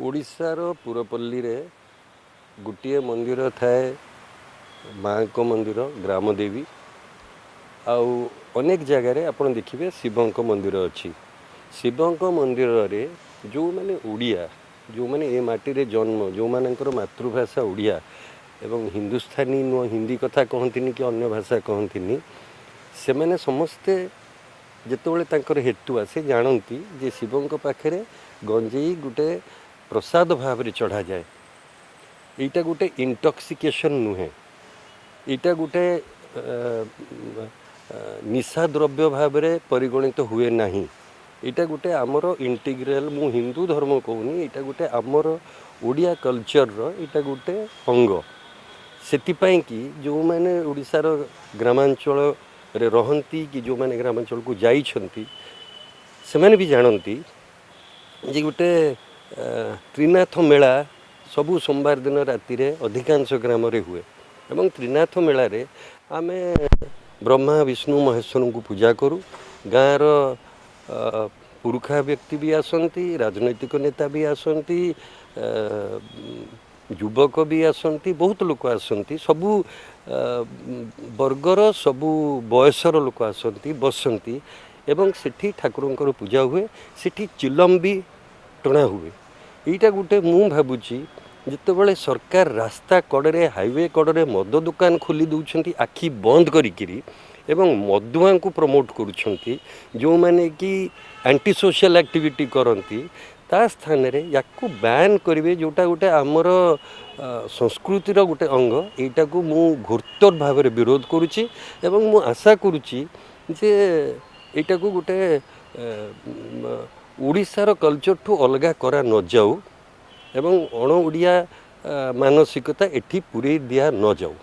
ଓଡ଼ିଶାର ପୁରପଲ୍ଲୀରେ ଗୋଟିଏ ମନ୍ଦିର ଥାଏ ମାଆଙ୍କ ମନ୍ଦିର ଗ୍ରାମଦେବୀ। ଆଉ ଅନେକ ଜାଗାରେ ଆପଣ ଦେଖିବେ ଶିବଙ୍କ ମନ୍ଦିର ଅଛି। ଶିବଙ୍କ ମନ୍ଦିରରେ ଯେଉଁମାନେ ଓଡ଼ିଆ ଯେଉଁମାନେ ଏ ମାଟିରେ ଜନ୍ମ ଯେଉଁମାନଙ୍କର ମାତୃଭାଷା ଓଡ଼ିଆ ଏବଂ ହିନ୍ଦୁସ୍ତାନୀ ନୁହଁ ହିନ୍ଦୀ କଥା କହନ୍ତିନି କି ଅନ୍ୟ ଭାଷା କହନ୍ତିନି ସେମାନେ ସମସ୍ତେ ଯେତେବେଳେ ତାଙ୍କର ହେତୁ ଆସେ ଜାଣନ୍ତି ଯେ ଶିବଙ୍କ ପାଖରେ ଗଞ୍ଜେଇ ଗୋଟେ ପ୍ରସାଦ ଭାବରେ ଚଢ଼ାଯାଏ। ଏଇଟା ଗୋଟେ ଇଣ୍ଟକ୍ସିକେସନ୍ ନୁହେଁ। ଏଇଟା ଗୋଟେ ନିଶା ଦ୍ରବ୍ୟ ଭାବରେ ପରିଗଣିତ ହୁଏ ନାହିଁ। ଏଇଟା ଗୋଟେ ଆମର ଇଣ୍ଟିଗ୍ରାଲ୍ ମୁଁ ହିନ୍ଦୁ ଧର୍ମ କହୁନି ଏଇଟା ଗୋଟେ ଆମର ଓଡ଼ିଆ କଲଚର୍ର ଏଇଟା ଗୋଟେ ଅଙ୍ଗ। ସେଥିପାଇଁ କି ଯେଉଁମାନେ ଓଡ଼ିଶାର ଗ୍ରାମାଞ୍ଚଳରେ ରହନ୍ତି କି ଯେଉଁମାନେ ଗ୍ରାମାଞ୍ଚଳକୁ ଯାଇଛନ୍ତି ସେମାନେ ବି ଜାଣନ୍ତି ଯେ ଗୋଟେ ତ୍ରିନାଥ ମେଳା ସବୁ ସୋମବାର ଦିନ ରାତିରେ ଅଧିକାଂଶ ଗ୍ରାମରେ ହୁଏ ଏବଂ ତ୍ରିନାଥ ମେଳାରେ ଆମେ ବ୍ରହ୍ମା ବିଷ୍ଣୁ ମହେଶ୍ୱରଙ୍କୁ ପୂଜା କରୁ ଗାଁର ପୁରୁଖା ବ୍ୟକ୍ତି ବି ଆସନ୍ତି ରାଜନୈତିକ ନେତା ବି ଆସନ୍ତି ଯୁବକ ବି ଆସନ୍ତି ବହୁତ ଲୋକ ଆସନ୍ତି ସବୁ ବର୍ଗର ସବୁ ବୟସର ଲୋକ ଆସନ୍ତି ବସନ୍ତି ଏବଂ ସେଠି ଠାକୁରଙ୍କର ପୂଜା ହୁଏ ସେଠି ଚିଲମ ବି ଟଣା ହୁଏ। ଏଇଟା ଗୋଟେ ମୁଁ ଭାବୁଛି ଯେତେବେଳେ ସରକାର ରାସ୍ତା କଡ଼ରେ ହାଇୱେ କଡ଼ରେ ମଦ ଦୋକାନ ଖୋଲି ଦେଉଛନ୍ତି ଆଖି ବନ୍ଦ କରିକିରି ଏବଂ ମଦୁଆଙ୍କୁ ପ୍ରମୋଟ୍ କରୁଛନ୍ତି ଯେଉଁମାନେ କି ଆଣ୍ଟି ସୋସିଆଲ୍ ଆକ୍ଟିଭିଟି କରନ୍ତି ତା ସ୍ଥାନରେ ୟାକୁ ବ୍ୟାନ୍ କରିବେ ଯେଉଁଟା ଗୋଟେ ଆମର ସଂସ୍କୃତିର ଗୋଟେ ଅଙ୍ଗ ଏଇଟାକୁ ମୁଁ ଘୋରତର ଭାବରେ ବିରୋଧ କରୁଛି ଏବଂ ମୁଁ ଆଶା କରୁଛି ଯେ ଏଇଟାକୁ ଗୋଟେ ଓଡ଼ିଶାର କଲଚରଠୁ ଅଲଗା କରା ନଯାଉ ଏବଂ ଅଣ ଓଡ଼ିଆ ମାନସିକତା ଏଠି ପୁରେଇ ଦିଆ ନଯାଉ